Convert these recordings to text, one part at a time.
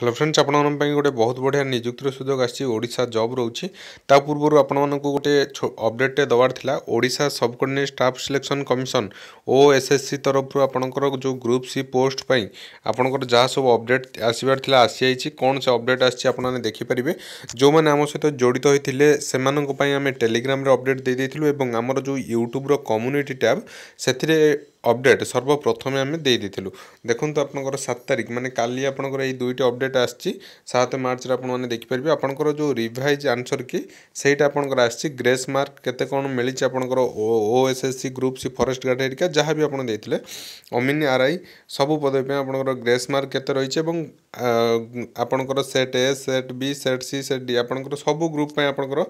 hello friends আপনার গোটে বহুত বঢ়িয়া নিযুক্তির সুযোগ আসছে ওড়শা জব রয়েছে তা পূর্বর আপনার গোটে অপডেটটে দেওয়ার লা Odisha subordinate staff selection commission ও এসএসসি তরফর আপনার যে গ্রুপ সি পোস্ট পাই আপনার যা সব অপডেট আসবার লা আসিযাই কোণ সে অপডেট আসছে আপনার দেখিপারে যে আম সহ জড়িত হয়েছে সে আমি টেলিগ্রামে অপডেট দিয়ে এবং আমার যে ইউট্যুব্র কম্যুনিটি ট্যাব সেতিরে ଅପଡ଼େଟ୍ ସର୍ବପ୍ରଥମେ ଆମେ ଦେଇ ଦେଇଥିଲୁ ଦେଖନ୍ତୁ ଆପଣଙ୍କର ସାତ ତାରିଖ ମାନେ କାଲି ଆପଣଙ୍କର ଏଇ ଦୁଇଟି ଅପଡ଼େଟ୍ ଆସିଛି ସାତ ମାର୍ଚ୍ଚରେ ଆପଣମାନେ ଦେଖିପାରିବେ ଆପଣଙ୍କର ଯେଉଁ ରିଭାଇଜ୍ ଆନ୍ସର୍ କି ସେଇଟା ଆପଣଙ୍କର ଆସିଛି ଗ୍ରେସ୍ ମାର୍କ କେତେ କ'ଣ ମିଳିଛି ଆପଣଙ୍କର ଓ O S S C group C forest guard ହେରିକା ଯାହା ବି ଆପଣ ଦେଇଥିଲେ ଅମିନି ଆର୍ ଆଇ ସବୁ ପଦବୀ ପାଇଁ ଆପଣଙ୍କର ଗ୍ରେସ୍ ମାର୍କ କେତେ ରହିଛି ଏବଂ ଆପଣଙ୍କର set A set B set C set D ଆପଣଙ୍କର ସବୁ ଗ୍ରୁପ୍ ପାଇଁ ଆପଣଙ୍କର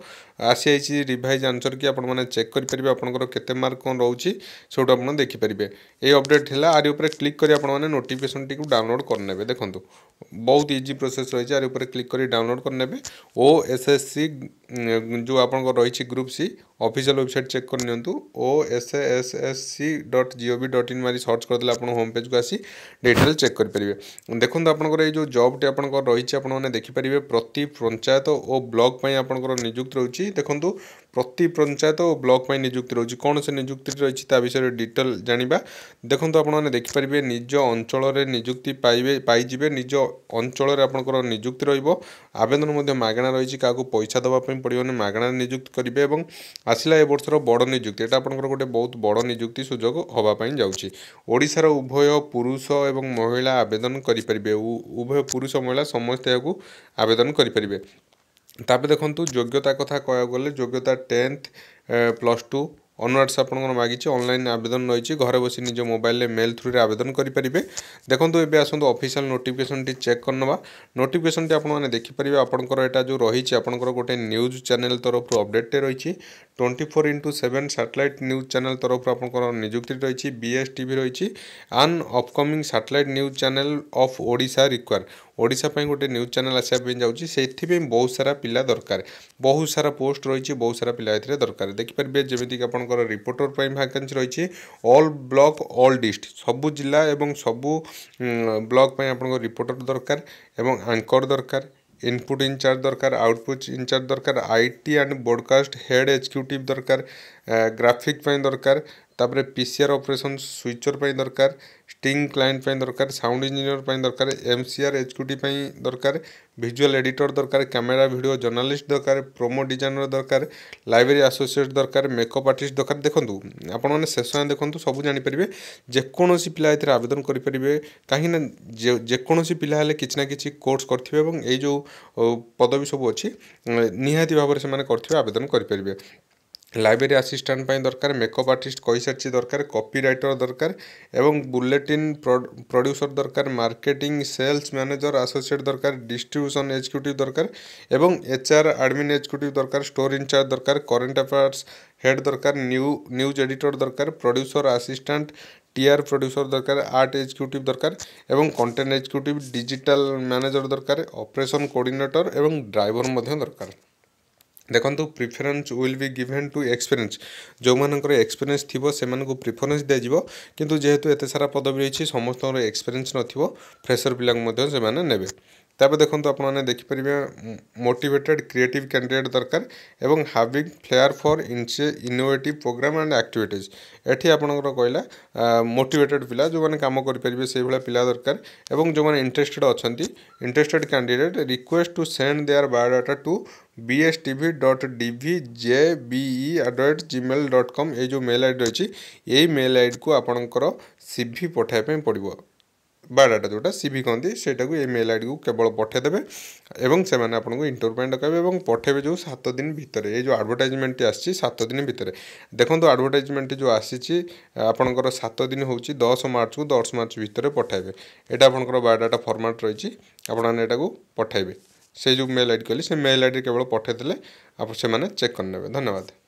ଆସିଯାଇଛି ରିଭାଇଜ୍ ଆନ୍ସର୍ କି ଆପଣମାନେ ଚେକ୍ କରିପାରିବେ ଆପଣଙ୍କର କେତେ ମାର୍କ କ'ଣ ରହୁଛି ସେଇଟା ଆପଣ ଦେଖିପାରିବେ କରିପାରିବେ ଏଇ ଅପଡ଼େଟ୍ ହେଲା ଆରି ଉପରେ କ୍ଲିକ୍ କରି ଆପଣମାନେ ନୋଟିଫିକେସନ୍ଟିକୁ ଡାଉନଲୋଡ଼୍ କରିନେବେ ଦେଖନ୍ତୁ ବହୁତ ଇଜି ପ୍ରୋସେସ୍ ରହିଛି ଆରି ଉପରେ କ୍ଲିକ୍ କରି ଡାଉନଲୋଡ଼୍ କରିନେବେ ଓ ଏସ୍ ଏସ୍ ସି ଯେଉଁ ଆପଣଙ୍କର ରହିଛି group C official website check କରିନିଅନ୍ତୁ O S S S C dot Jio G O V dot in ମାରି ସର୍ଚ୍ଚ କରିଦେଲେ ଆପଣ ହୋମ୍ ପେଜ୍କୁ ଆସି ଡିଟେଲ୍ ଚେକ୍ କରିପାରିବେ ଦେଖନ୍ତୁ ଆପଣଙ୍କର ଏଇ ଯେଉଁ ଜବ୍ଟି ଆପଣଙ୍କର ରହିଛି ଆପଣମାନେ ଦେଖିପାରିବେ ପ୍ରତି ପଞ୍ଚାୟତ ଓ ବ୍ଲକ୍ ପାଇଁ ଆପଣଙ୍କର ନିଯୁକ୍ତି ରହୁଛି ଦେଖନ୍ତୁ প্রতি পঞ্চায়েত ও ব্লক পাই নিযুক্তি রয়েছে কোণ সে নিযুক্তি রয়েছে তা বিষয়ে ডিটেল জাঁয়া দেখুন আপনার দেখিপারে নিজ অঞ্চলের নিযুক্তি পাইবে পাইযে নিজ অঞ্চলের আপনার নিযুক্তি রহব আবেদন মাগণা রয়েছে কাহু পয়সা দেওয়া পড়বে মাগণার নিযুক্তি করবে এবং আসিলা এবর্ষর বড় নিযুক্তি এটা আপনার গোটে বহুত বড় নিযুক্তি সুযোগ হওয়া যাচ্ছে ওড়শার উভয় পুরুষ এবং মহিলা আবেদন করে উভয় পুরুষ মহিলা সমস্ত এখন আবেদন করে ତାପରେ ଦେଖନ୍ତୁ ଯୋଗ୍ୟତା କଥା କହିବାକୁ ଗଲେ ଯୋଗ୍ୟତା ଟେନ୍ଥ ପ୍ଲସ୍ ଟୁ অনওয়ার্ডস আপনার মাগিছে অনলাইন আবেদন রয়েছে ঘরে বসে নিজ মোবাইলে মেল থ্রুরে আবেদন করে পারে দেখুন এবে আসুন অফিসিয়াল নোটিফিকেসনটি চেক করে নেওয়া নোটিফিকেসনটি আপনার দেখিপারে আপনার এটা যে রয়েছে আপনার গোটে নিউজ চ্যানেল তরফর অপডেটটে রয়েছে twenty four into seven satellite news channel তরফর আপনার নিযুক্তি রয়েছে বিএস টিভি রয়েছে an upcoming satellite news channel of Odisha require Odisha পাই গোটে নিউজ চ্যানেল আসা যাচ্ছি সেইপাই বহু সারা পিলা দরকার বহু সারা পোস্ট রয়েছে বহু সারা পিলা এর দরকার দেখিপারে যেমি আপনার ଆପଣଙ୍କର ରିପୋର୍ଟର ପାଇଁ ଭାକାନ୍ସି ରହିଛି ଅଲ୍ ବ୍ଲକ୍ ଅଲ୍ ଡିଷ୍ଟ୍ ସବୁ ଜିଲ୍ଲା ଏବଂ ସବୁ ବ୍ଲକ୍ ପାଇଁ ଆପଣଙ୍କ ରିପୋର୍ଟର ଦରକାର ଏବଂ ଆଙ୍କର୍ ଦରକାର ଇନପୁଟ୍ ଇନଚାର୍ଜ ଦରକାର ଆଉଟପୁଟ୍ ଇନଚାର୍ଜ ଦରକାର I T and broadcast head executive ଦରକାର ଗ୍ରାଫିକ୍ ପାଇଁ ଦରକାର ତାପରେ P C R operation switcher ପାଇଁ ଦରକାର ଷ୍ଟିଙ୍ଗ କ୍ଲାଏଣ୍ଟ ପାଇଁ ଦରକାର ସାଉଣ୍ଡ ଇଞ୍ଜିନିୟର ପାଇଁ ଦରକାର ଏମ୍ ସି ଆର୍ ଏଚ୍ କ୍ୟୁଟି ପାଇଁ ଦରକାର ଭିଜୁଆଲ୍ ଏଡ଼ିଟର୍ ଦରକାର କ୍ୟାମେରା ଭିଡ଼ିଓ ଜର୍ଣ୍ଣାଲିଷ୍ଟ ଦରକାର ପ୍ରୋମୋ ଡିଜାଇନର ଦରକାର ଲାଇବ୍ରେରୀ ଆସୋସିଏଟ୍ ଦରକାର ମେକଅପ୍ ଆର୍ଟିଷ୍ଟ ଦରକାର ଦେଖନ୍ତୁ ଆପଣମାନେ ଶେଷ ଦେଖନ୍ତୁ ସବୁ ଜାଣିପାରିବେ ଯେକୌଣସି ପିଲା ଏଥିରେ ଆବେଦନ କରିପାରିବେ କାହିଁକିନା ଯେକୌଣସି ପିଲା ହେଲେ କିଛି ନା କିଛି କୋର୍ସ କରିଥିବେ ଏବଂ ଏଇ ଯେଉଁ ପଦବୀ ସବୁ ଅଛି ନିହାତି ଭାବରେ ସେମାନେ କରିଥିବେ ଆବେଦନ କରିପାରିବେ ଲାଇବ୍ରେରୀ ଆସିଷ୍ଟାଣ୍ଟ ପାଇଁ ଦରକାର ମେକଅପ୍ ଆର୍ଟିଷ୍ଟ କହିସାରିଛି ଦରକାର କପି ରାଇଟର ଦରକାର ଏବଂ ବୁଲେଟିନ୍ ପ୍ରଡ୍ୟୁସର ଦରକାର ମାର୍କେଟିଂ ସେଲ୍ସ ମ୍ୟାନେଜର ଆସୋସିଏଟ୍ ଦରକାର ଡିଷ୍ଟ୍ରିବ୍ୟୁସନ୍ ଏକ୍ଜିକ୍ୟୁଟିଭ୍ ଦରକାର ଏବଂ ଏଚ୍ଆର୍ ଆଡ଼ମିନ୍ ଏକ୍ଜିକ୍ୟୁଟିଭ୍ ଦରକାର ଷ୍ଟୋର୍ ଇନଚାର୍ଜ ଦରକାର କରେଣ୍ଟ ଆଫେୟାର୍ସ ହେଡ଼୍ ଦରକାର ନ୍ୟୁ ନ୍ୟୁଜ୍ ଏଡ଼ିଟର ଦରକାର ପ୍ରଡ୍ୟୁସର ଆସିଷ୍ଟାଣ୍ଟ টিআর প্রডিউসর দরকার আর্ট এক্সিকিউটিভ দরকার এবং কন্টেন্ট এক্সিকিউটিভ ডিজিটাল ম্যানেজার দরকার অপারেশন কোর্ডিনেটর এবং ড্রাইভর মধ্যে দরকার ଦେଖନ୍ତୁ preference will be given to experience ଯେଉଁମାନଙ୍କର ଏକ୍ସପିରିଏନ୍ସ ଥିବ ସେମାନଙ୍କୁ ପ୍ରିଫରେନ୍ସ ଦିଆଯିବ କିନ୍ତୁ ଯେହେତୁ ଏତେ ସାରା ପଦବୀ ରହିଛି ସମସ୍ତଙ୍କର ଏକ୍ସପିରିଏନ୍ସ ନଥିବ ଫ୍ରେସର୍ ପିଲାଙ୍କୁ ମଧ୍ୟ ସେମାନେ ନେବେ ତାପରେ ଦେଖନ୍ତୁ ଆପଣମାନେ ଦେଖିପାରିବେ ମୋଟିଭେଟେଡ୍ କ୍ରିଏଟିଭ୍ କ୍ୟାଣ୍ଡିଡେଟ୍ ଦରକାର ଏବଂ having flair for innovative program and activities ଏଠି ଆପଣଙ୍କର କହିଲା ମୋଟିଭେଟେଡ୍ ପିଲା ଯେଉଁମାନେ କାମ କରିପାରିବେ ସେଇଭଳିଆ ପିଲା ଦରକାର ଏବଂ ଯେଉଁମାନେ ଇଣ୍ଟରେଷ୍ଟେଡ୍ ଅଛନ୍ତି interested candidate request to send their biodata to B S T V dot D V J B E at gmail dot com এই যে মেল আইডি রয়েছে এই মেল আইডিକୁ ଆପଣଙ୍କର ସିଭି ପଠାଇବା ପାଇଁ ପଡ଼ିବ ବାୟୋଡାଟା ଯେଉଁଟା ସିଭି କହନ୍ତି ସେଇଟାକୁ ଏ ମେଲ୍ ଆଇଡ଼ିକୁ କେବଳ ପଠାଇଦେବେ ଏବଂ ସେମାନେ ଆପଣଙ୍କୁ ଇଣ୍ଟରଭ୍ୟୁ ପାଇଁ ଡକାଇବେ ଏବଂ ପଠାଇବେ ଯେଉଁ ସାତ ଦିନ ଭିତରେ ଏଇ ଯେଉଁ ଆଡ଼ଭର୍ଟାଇଜମେଣ୍ଟଟି ଆସିଛି ସାତ ଦିନ ଭିତରେ ଦେଖନ୍ତୁ ଆଡ଼ଭର୍ଟାଇଜମେଣ୍ଟଟି ଯେଉଁ ଆସିଛି ଆପଣଙ୍କର ସାତ ଦିନ ହେଉଛି ଦଶ ମାର୍ଚ୍ଚକୁ ଦଶ ମାର୍ଚ୍ଚ ଭିତରେ ପଠାଇବେ ଏଇଟା ଆପଣଙ୍କର ବାୟୋଡାଟା ଫର୍ମାଟ୍ ରହିଛି ଆପଣମାନେ ଏଇଟାକୁ ପଠାଇବେ ସେଇ ଯେଉଁ ମେଲ୍ ଆଇଡ଼ି କହିଲି ସେ ମେଲ୍ ଆଇଡ଼ିରେ କେବଳ ପଠାଇଦେଲେ ଆପଣ ସେମାନେ ଚେକ୍ କରିନେବେ ଧନ୍ୟବାଦ